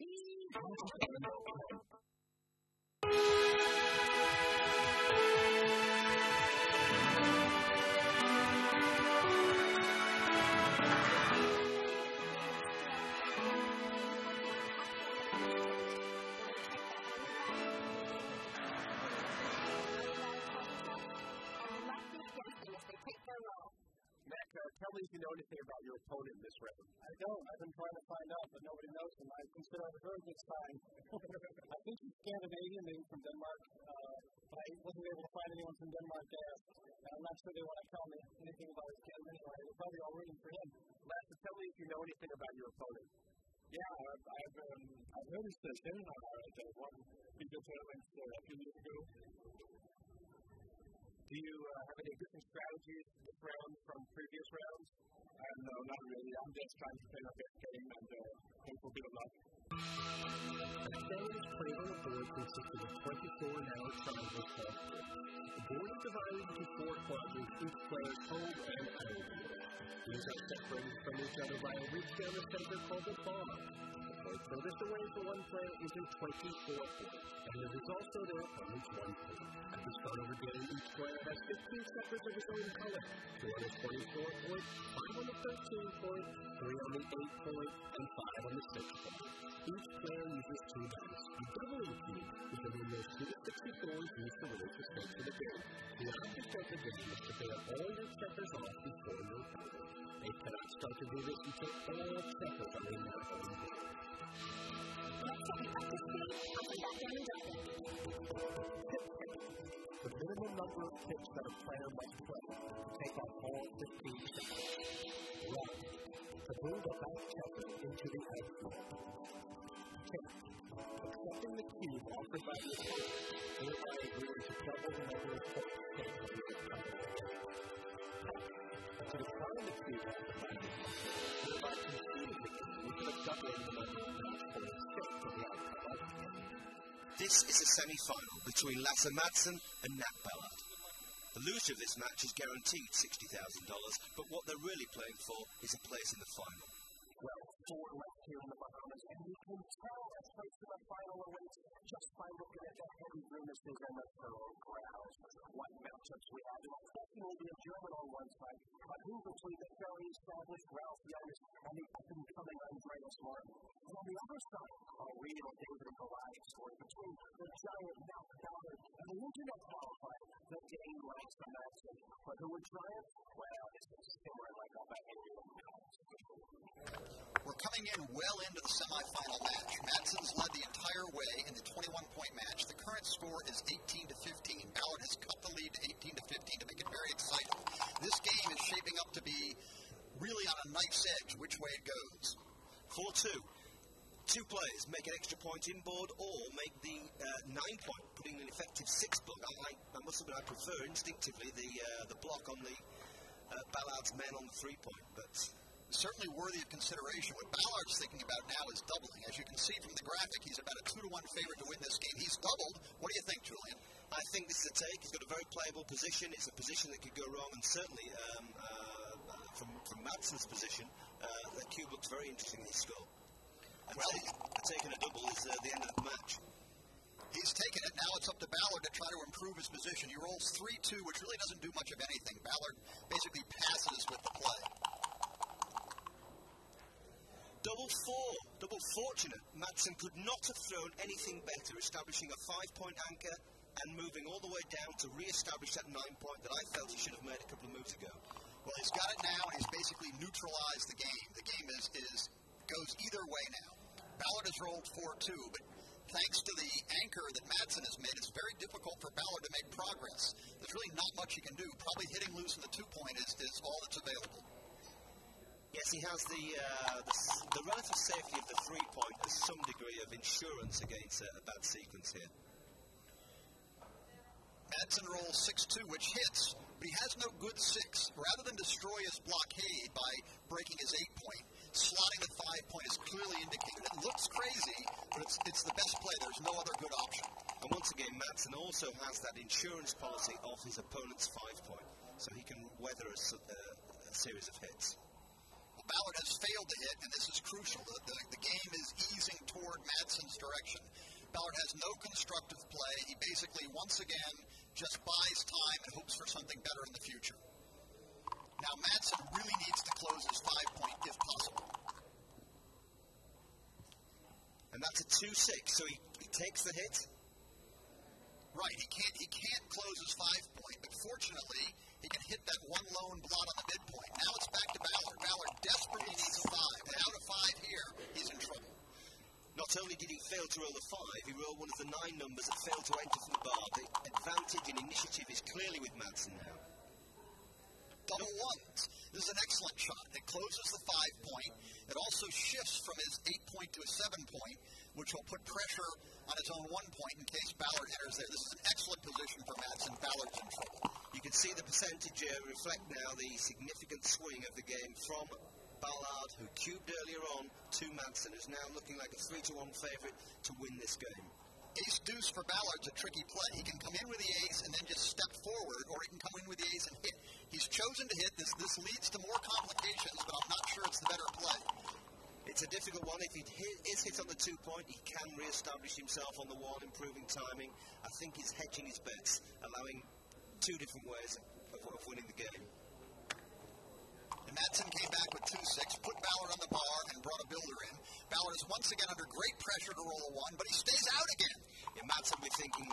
Mac, uh, tell me if you know anything about your opponent in this round. I don't. I've been trying to find out, but nobody knows him. I consider a very good sign. I think he's Scandinavian, maybe from Denmark. Uh, but I wasn't able to find anyone from Denmark to ask. And I'm not sure they want to tell me anything about his game anyway. They're probably all rooting for him. Lasse, tell me if you know anything about your opponent. Yeah, I've, I've, um, I've noticed that Shannon and I uh, one video tournament uh, a few years ago. Do you uh, have any different strategies this round from previous rounds? Uh, no, not really. I'm just trying to play my best game and uh, hope for a of luck. Played on board consisting of 24 narrow triangles called The board is divided into four quadrants, each player's home and away. These are separated from each other by a ridge down the center called the bar. The point furthest away for one player is in 24 points, and it is also there on each one point. At the start of the game, each player has 15 checkers of his own color, two on the 24 point, five on the 13 point, three on the 8 point, and five on the 6 point. Each player uses two dice. A doubling cube is the numerous two to 64 used to raise the stakes of the game. The object of the game is to bear all your checkers off before your opponent. They cannot start to do this until all checkers are in their own The minimum number of pips that a player must play to take off all 15 checkers. One, to move a back checker into the outfield. Two, accepting the cube offered by the opponent, thereby agreeing to double the number of picks taken on your opponent. To decline the cube offered by the opponent, thereby conceding the cube with a doubling the This is a semi-final between Lasse Madsen and Matt Ballard. The loser of this match is guaranteed $60,000, but what they're really playing for is a place in the final. Well, four left here in the Bahamas, and you can tell that place to the final awaits just by looking at the heavy grimaces and the thorough crowds. What matchups we have. Will be a German on one side, but who between the very established Ralph Jonas and the up-and-coming Martin? And on the other side, a real David and Goliath story between the giant Matt Ballard and the internet qualifier, the game likes the Madsen. But who would triumph? Well, is still like a back We're coming in well into the semifinal match. Madsen's led the entire way in the 21-point match. The current score is 18 to 15. Ballard has cut the lead to 18 to 15 to make it very exciting. This game is shaping up to be really on a knife's edge which way it goes. 4 2. Two players make an extra point inboard or make the uh, nine point, putting an effective six block. I, I, must admit, I prefer instinctively the uh, the block on the uh, Ballard's men on the three point, but certainly worthy of consideration. What Ballard's thinking about now is doubling. As you can see from the graphic, he's about a two to one favorite to win this game. He's doubled. What do you think, Julian? I think this is a take. He's got a very playable position. It's a position that could go wrong, and certainly um, uh, from from Madsen's position, uh, the cube looks very interesting. His score. And Well- taking a double is uh, the end of the match. He's taken it. Now it's up to Ballard to try to improve his position. He rolls 3 2, which really doesn't do much of anything. Ballard basically passes with the play. Double four, double fortunate. Madsen could not have thrown anything better, establishing a five-point anchor and moving all the way down to re-establish that nine point that I felt he should have made a couple of moves ago. Well, he's got it now, and he's basically neutralized the game. The game is, is goes either way now. Ballard has rolled 4 2, but thanks to the anchor that Madsen has made, it's very difficult for Ballard to make progress. There's really not much he can do. Probably hitting loose in the two point is, is all that's available. Yes, he has the, uh, the the relative safety of the three point as some degree of insurance against a, a bad sequence here. Madsen rolls 6 2, which hits, but he has no good six. Rather than destroy his blockade by breaking his eight point, slotting the five point is clearly indicated. It looks crazy, but it's, it's the best play. There's no other good option. And once again, Madsen also has that insurance policy of his opponent's five point, so he can weather a, uh, a series of hits. Well, Ballard has failed to hit, and this is crucial. The, the, the game is easing toward Madsen's direction. Ballard has no constructive play. He basically, once again, just buys time and hopes for something better in the future. Now, Madsen really needs to close his five point if possible. And that's a 2 6, so he, he takes the hit. Right, he can't he can't close his five point, but fortunately he can hit that one lone blot on the midpoint. Now it's back to Ballard. Ballard desperately needs a five. Without a five here, he's in trouble. Not only did he fail to roll the five, he rolled one of the nine numbers that failed to enter from the bar. The advantage in initiative is clearly with Madsen now. Double ones. This is an excellent shot. It closes the five point. It also shifts from his eight point to a seven point, which will put pressure on its own one point in case Ballard enters there. This is an excellent position for Madsen. Ballard's in trouble. You can see the percentage uh, reflect now the significant swing of the game from Ballard, who cubed earlier on, to Madsen, who's now looking like a 3 to 1 favourite to win this game. Ace deuce for Ballard's a tricky play. He can come in with the ace and then just step forward, or he can come in with the ace and hit. He's chosen to hit. This this leads to more complications, but I'm not sure it's the better play. It's a difficult one. If he hit, is hit on the two point, he can re-establish himself on the one, improving timing. I think he's hedging his bets, allowing two different ways of, of winning the game. And Madsen came back with 2-6, put Ballard on the bar, and brought a builder in. Ballard is once again under great pressure to roll a one, but he stays out again. Yeah, Madsen, we're thinking